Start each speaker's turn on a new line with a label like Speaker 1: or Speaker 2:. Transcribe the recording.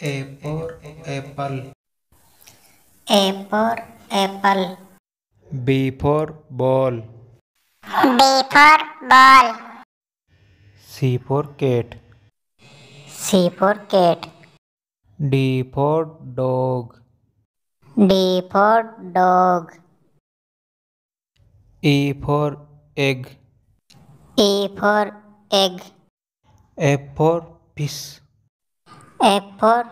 Speaker 1: A for apple.
Speaker 2: A for apple.
Speaker 1: B for ball.
Speaker 2: B for ball.
Speaker 1: C for cat.
Speaker 2: C for cat.
Speaker 1: D for dog.
Speaker 2: D for dog.
Speaker 1: E for egg.
Speaker 2: E for egg.
Speaker 1: F for fish.
Speaker 2: F for.